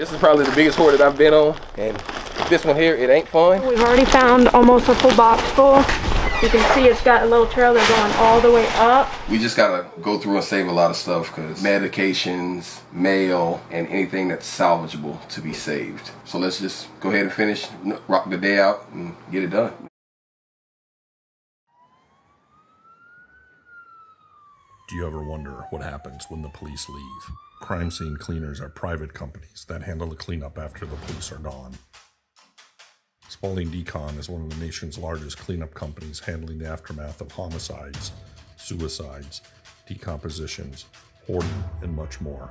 This is probably the biggest hoard that I've been on. And this one here, it ain't fun. We've already found almost a full box full. You can see it's got a little trail that's going all the way up. We just gotta go through and save a lot of stuff because medications, mail, and anything that's salvageable to be saved. So let's just go ahead and finish, rock the day out, and get it done. Do you ever wonder what happens when the police leave? Crime scene cleaners are private companies that handle the cleanup after the police are gone. Spaulding Decon is one of the nation's largest cleanup companies handling the aftermath of homicides, suicides, decompositions, hoarding, and much more.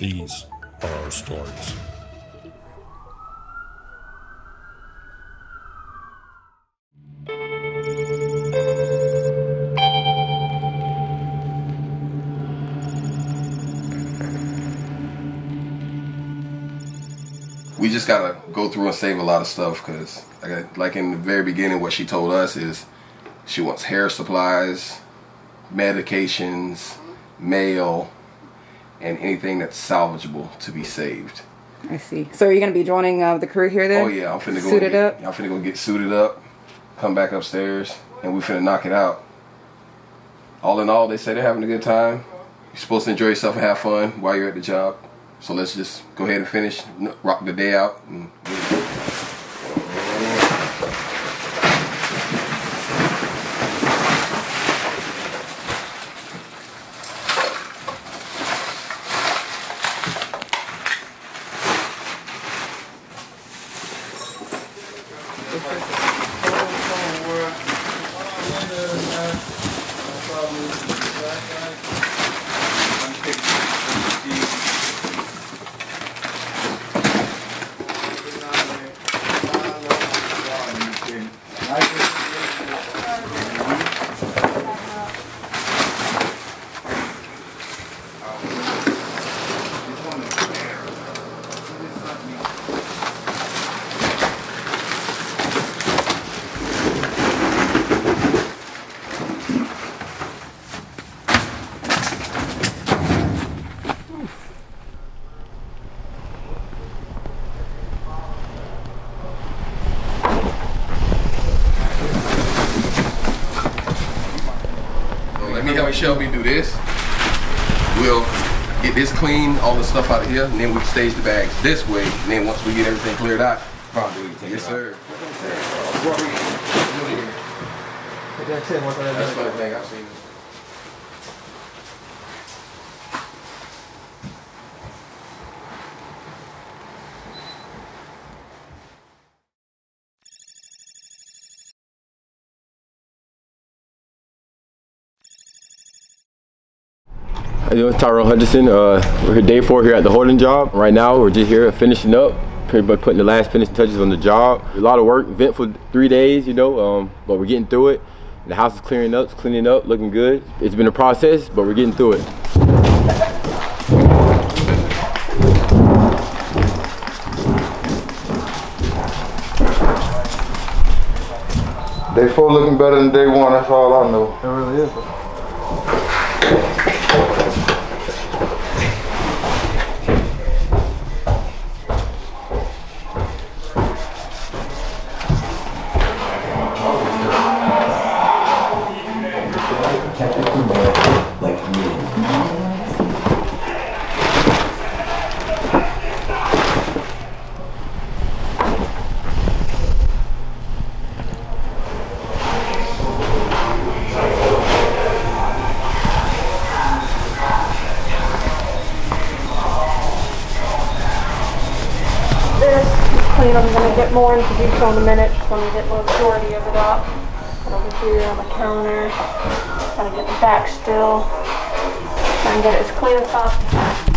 These are our stories. Just gotta go through and save a lot of stuff because like in the very beginning what she told us is she wants hair supplies medications mail and anything that's salvageable to be saved. I see. So are you going to be joining uh, the crew here then? Oh yeah i'm finna go suited get, up? I'm finna go get suited up come back upstairs and we finna knock it out. All in all they say they're having a good time. You're supposed to enjoy yourself and have fun while you're at the job so let's just go ahead and finish, rock the day out. Shelby do this. We'll get this clean, all the stuff out of here, and then we stage the bags this way. And then once we get everything cleared out, yes, sir. That's the thing I've seen. How you doing? Tyrone Hutchinson. Uh, we're here day four here at the hoarding job. Right now, we're just here finishing up, pretty much putting the last finishing touches on the job. A lot of work, eventful three days, you know, um, but we're getting through it. The house is clearing up, it's cleaning up, looking good. It's been a process, but we're getting through it. Day four looking better than day one, that's all I know. It really is. To get more into detail in a minute. Just want to get the majority of it up. And over here on the counter, trying to get the back still. Try and get it as clean as possible.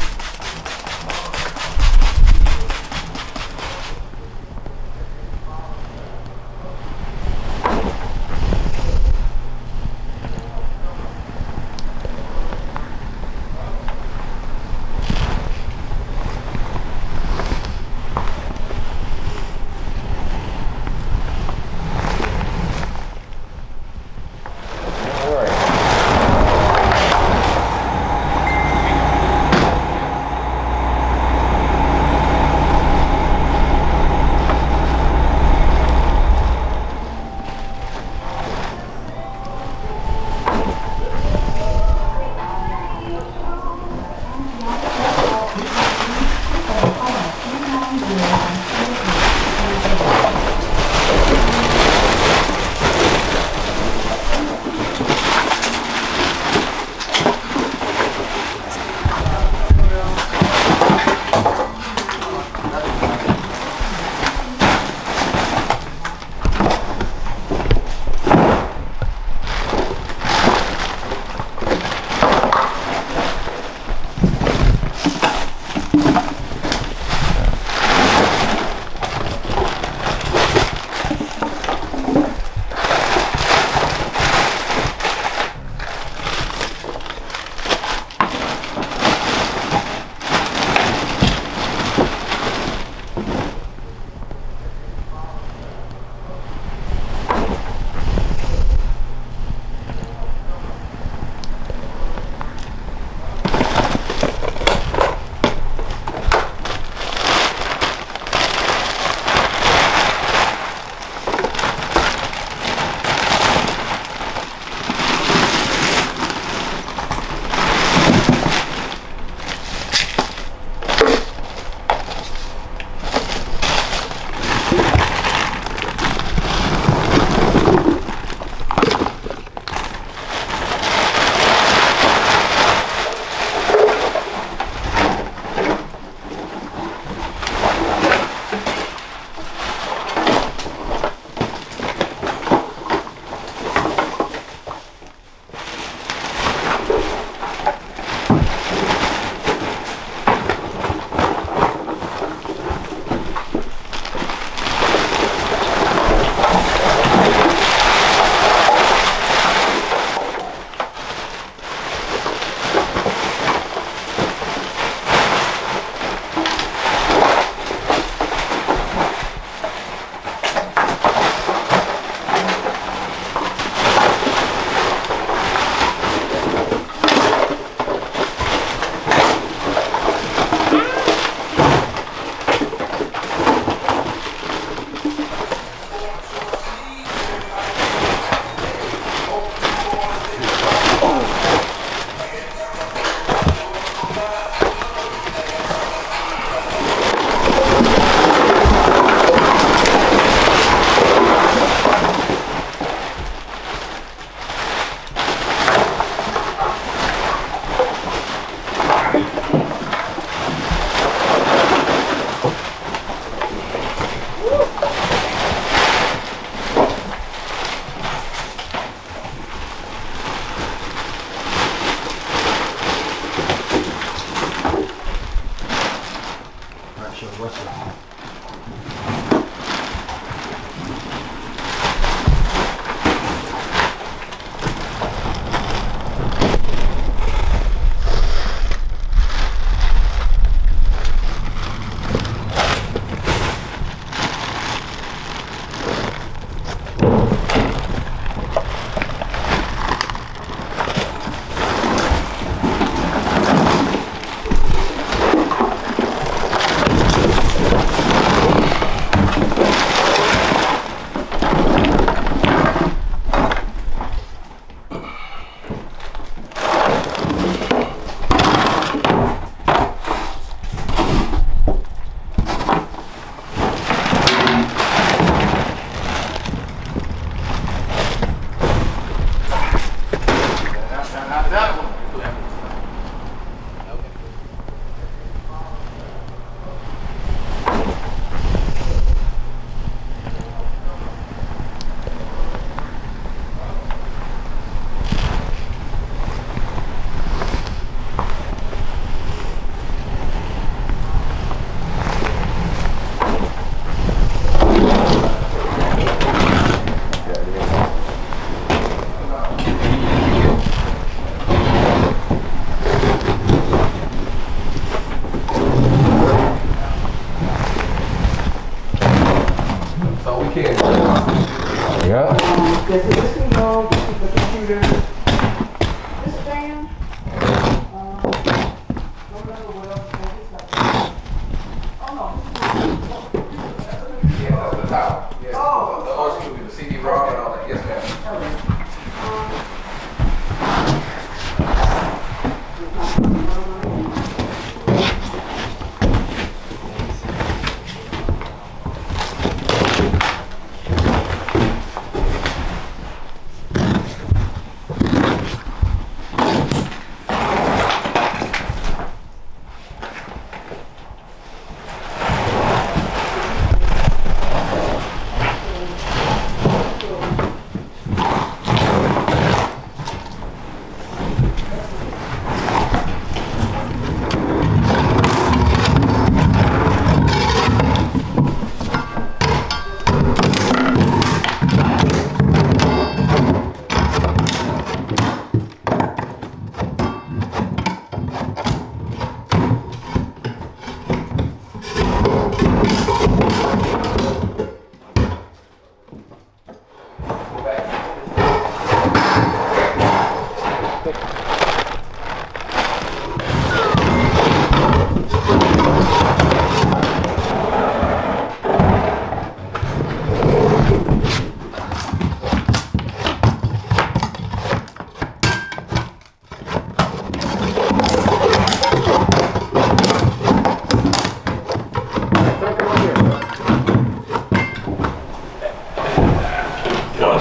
Yeah,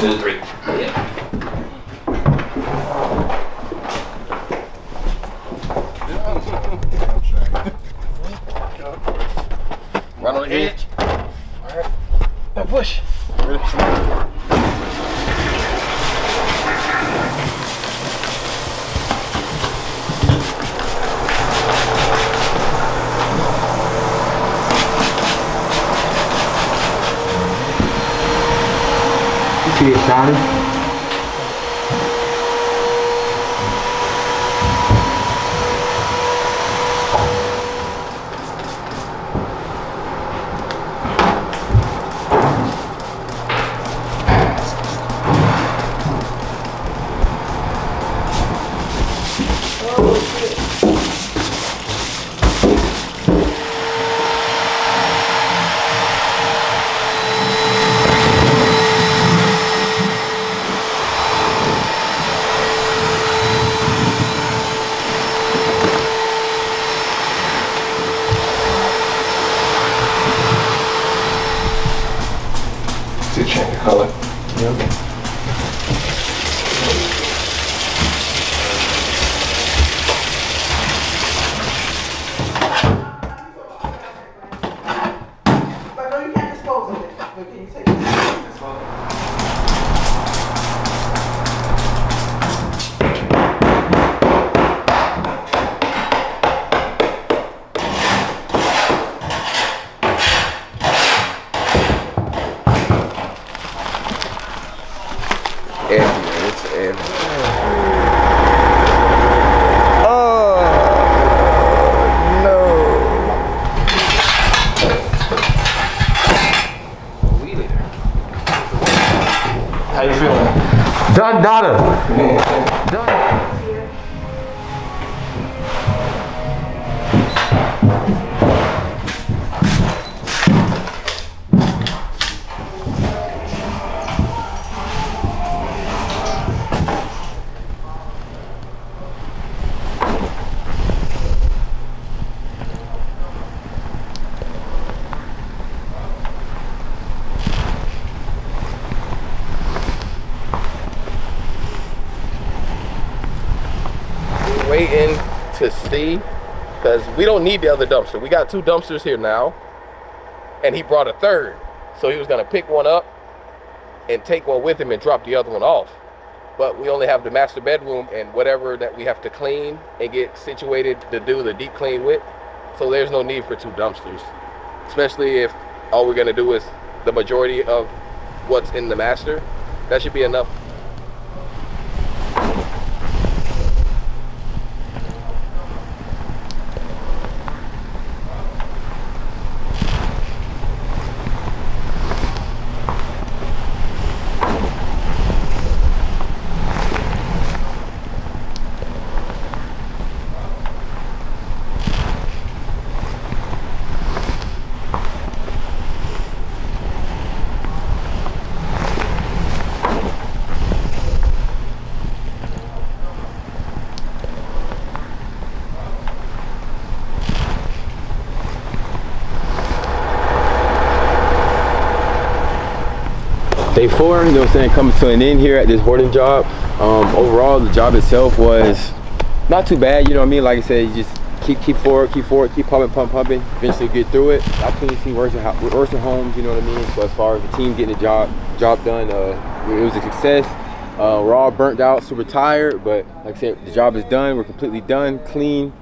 Two, three. You Done data. Done. Waiting to see because we don't need the other dumpster. We got two dumpsters here now, and he brought a third. So he was gonna pick one up and take one with him and drop the other one off. But we only have the master bedroom and whatever that we have to clean and get situated to do the deep clean with. So there's no need for two dumpsters, especially if all we're gonna do is the majority of what's in the master. That should be enough day four, you know what I'm saying, coming to an end here at this hoarding job. Um, overall, the job itself was not too bad, you know what I mean? Like I said, you just keep keep forward, keep forward, keep pumping, pump, pumping, eventually get through it. I couldn't see worse at, worse at homes, you know what I mean? So as far as the team getting the job job done, uh, it was a success. Uh, we're all burnt out, super tired, but like I said, the job is done. We're completely done, clean.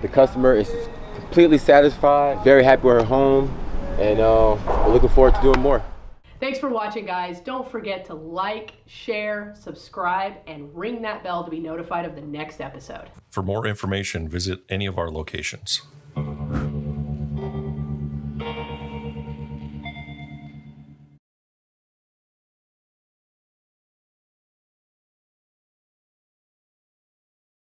The customer is completely satisfied, very happy with her home, and uh, we're looking forward to doing more. Thanks for watching, guys. Don't forget to like, share, subscribe, and ring that bell to be notified of the next episode. For more information, visit any of our locations.